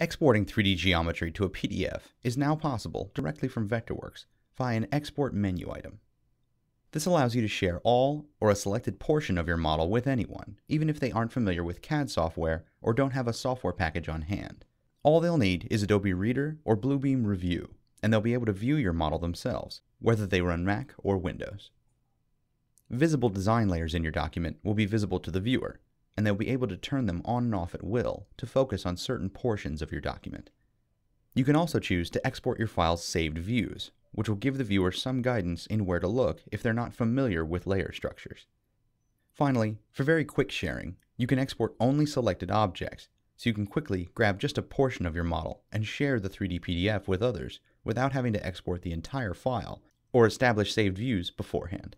Exporting 3D geometry to a PDF is now possible directly from Vectorworks via an Export menu item. This allows you to share all or a selected portion of your model with anyone, even if they aren't familiar with CAD software or don't have a software package on hand. All they'll need is Adobe Reader or Bluebeam Review, and they'll be able to view your model themselves, whether they run Mac or Windows. Visible design layers in your document will be visible to the viewer, and they'll be able to turn them on and off at will to focus on certain portions of your document. You can also choose to export your file's saved views, which will give the viewer some guidance in where to look if they're not familiar with layer structures. Finally, for very quick sharing, you can export only selected objects, so you can quickly grab just a portion of your model and share the 3D PDF with others without having to export the entire file or establish saved views beforehand.